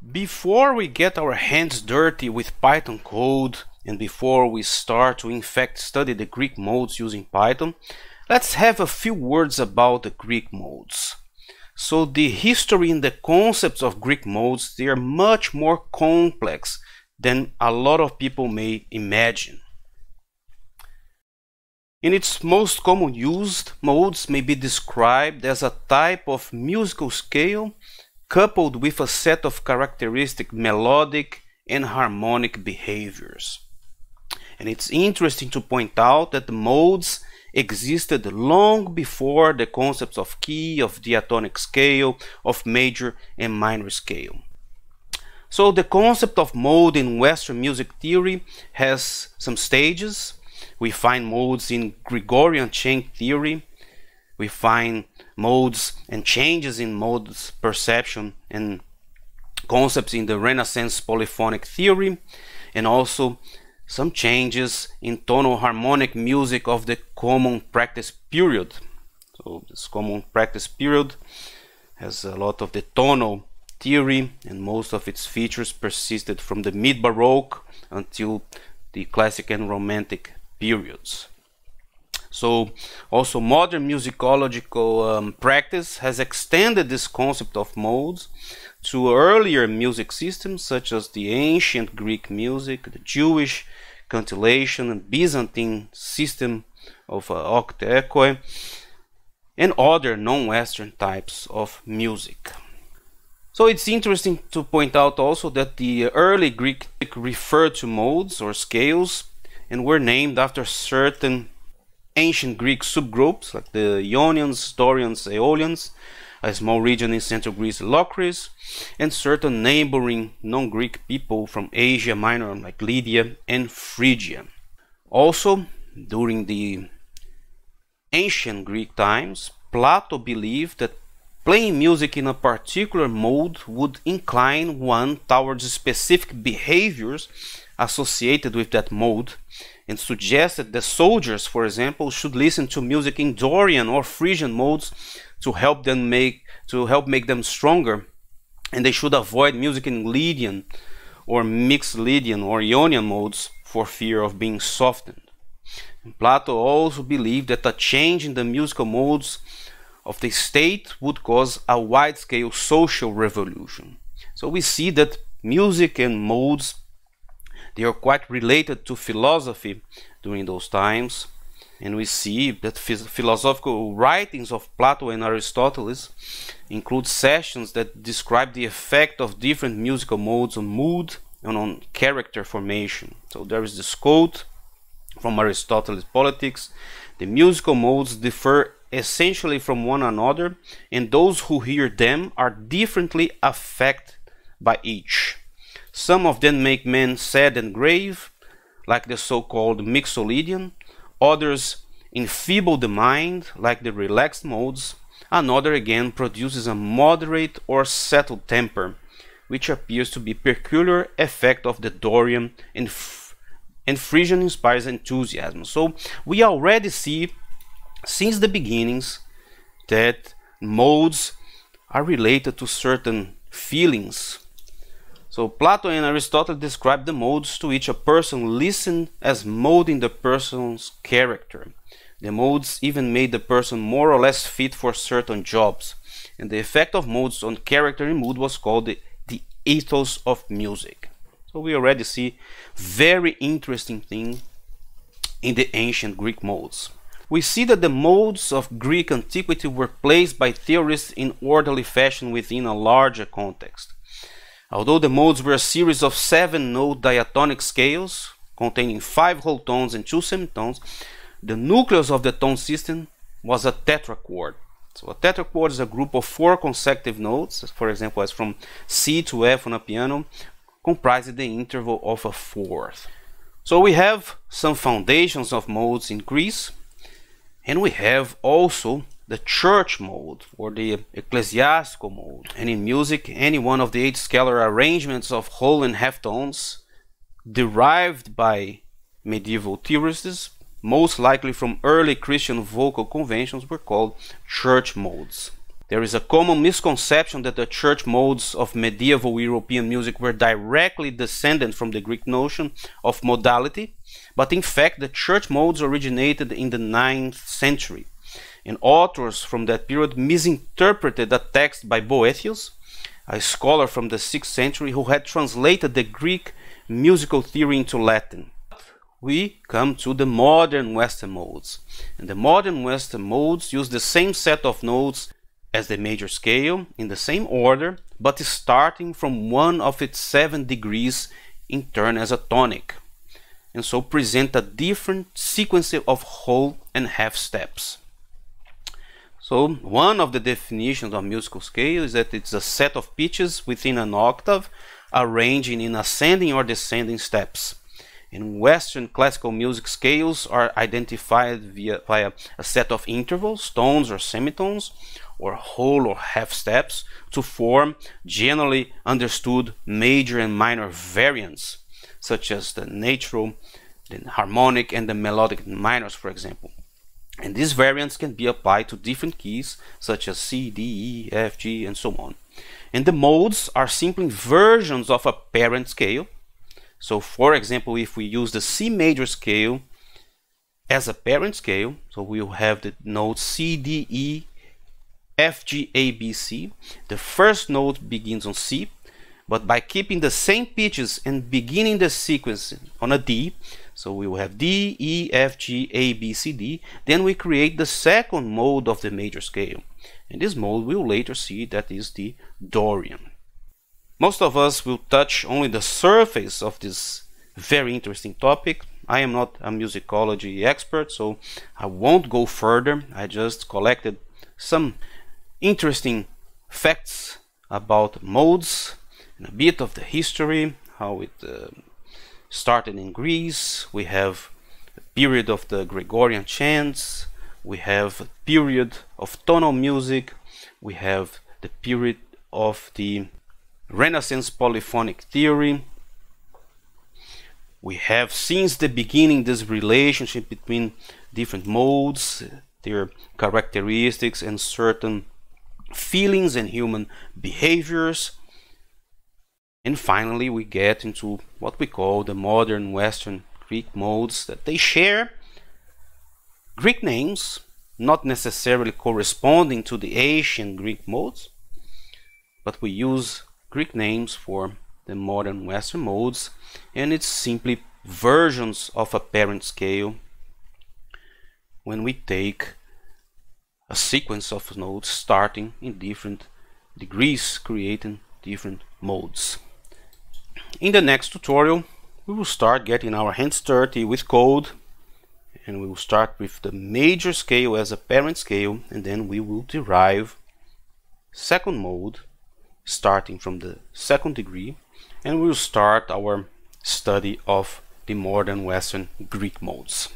Before we get our hands dirty with Python code and before we start to in fact study the Greek modes using Python, let's have a few words about the Greek modes. So the history and the concepts of Greek modes, they are much more complex than a lot of people may imagine. In its most common use, modes may be described as a type of musical scale coupled with a set of characteristic melodic and harmonic behaviors. And it's interesting to point out that the modes existed long before the concepts of key, of diatonic scale, of major and minor scale. So the concept of mode in Western music theory has some stages. We find modes in Gregorian chant theory. We find modes and changes in modes perception and concepts in the Renaissance polyphonic theory and also some changes in tonal harmonic music of the common practice period. So this common practice period has a lot of the tonal theory and most of its features persisted from the mid-baroque until the classic and romantic periods. So also modern musicological um, practice has extended this concept of modes to earlier music systems such as the ancient Greek music, the Jewish cantillation and Byzantine system of uh, and other non-Western types of music. So it's interesting to point out also that the early Greek referred to modes or scales and were named after certain ancient Greek subgroups like the Ionians, Dorians, Aeolians, a small region in central Greece, Locris, and certain neighboring non-Greek people from Asia Minor like Lydia and Phrygia. Also, during the ancient Greek times, Plato believed that playing music in a particular mode would incline one towards specific behaviors associated with that mode and suggested that the soldiers, for example, should listen to music in Dorian or Phrygian modes to help them make to help make them stronger, and they should avoid music in Lydian or Mixolydian or Ionian modes for fear of being softened. And Plato also believed that a change in the musical modes of the state would cause a wide-scale social revolution. So we see that music and modes they are quite related to philosophy during those times. And we see that philosophical writings of Plato and Aristotle include sessions that describe the effect of different musical modes on mood and on character formation. So there is this quote from Aristotle's Politics The musical modes differ essentially from one another, and those who hear them are differently affected by each. Some of them make men sad and grave, like the so-called Mixolydian. Others enfeeble the mind, like the relaxed modes. Another again produces a moderate or settled temper, which appears to be peculiar effect of the Dorian and, and Phrygian inspires enthusiasm. So we already see since the beginnings that modes are related to certain feelings so Plato and Aristotle describe the modes to which a person listened as molding the person's character. The modes even made the person more or less fit for certain jobs. And the effect of modes on character and mood was called the, the ethos of music. So we already see very interesting thing in the ancient Greek modes. We see that the modes of Greek antiquity were placed by theorists in orderly fashion within a larger context. Although the modes were a series of seven note diatonic scales containing five whole tones and two semitones, the nucleus of the tone system was a tetrachord. So a tetrachord is a group of four consecutive notes, for example, as from C to F on a piano, comprising the interval of a fourth. So we have some foundations of modes in Greece, and we have also the church mode or the ecclesiastical mode. And in music, any one of the eight scalar arrangements of whole and half tones derived by medieval theorists, most likely from early Christian vocal conventions, were called church modes. There is a common misconception that the church modes of medieval European music were directly descended from the Greek notion of modality, but in fact the church modes originated in the 9th century, and authors from that period misinterpreted a text by Boethius, a scholar from the 6th century who had translated the Greek musical theory into Latin. We come to the modern Western modes, and the modern Western modes use the same set of notes as the major scale in the same order, but starting from one of its seven degrees in turn as a tonic, and so present a different sequence of whole and half steps. So one of the definitions of musical scale is that it's a set of pitches within an octave arranging in ascending or descending steps. In Western classical music scales are identified via, via a set of intervals, tones or semitones, or whole or half steps to form generally understood major and minor variants, such as the natural, the harmonic, and the melodic minors, for example. And these variants can be applied to different keys, such as C, D, E, F, G, and so on. And the modes are simply versions of a parent scale. So, for example, if we use the C major scale as a parent scale, so we'll have the notes C, D, E, F, G, A, B, C. The first note begins on C, but by keeping the same pitches and beginning the sequence on a D, so we will have D, E, F, G, A, B, C, D, then we create the second mode of the major scale. And this mode we'll later see that is the Dorian. Most of us will touch only the surface of this very interesting topic. I am not a musicology expert, so I won't go further. I just collected some interesting facts about modes and a bit of the history, how it uh, started in Greece. We have a period of the Gregorian chants. We have a period of tonal music. We have the period of the Renaissance polyphonic theory. We have since the beginning this relationship between different modes, their characteristics, and certain feelings and human behaviors. And finally, we get into what we call the modern Western Greek modes that they share Greek names, not necessarily corresponding to the ancient Greek modes, but we use Greek names for the modern Western modes, and it's simply versions of a parent scale when we take a sequence of notes starting in different degrees creating different modes. In the next tutorial we will start getting our hands dirty with code and we will start with the major scale as a parent scale and then we will derive second mode starting from the second degree and we will start our study of the modern western Greek modes.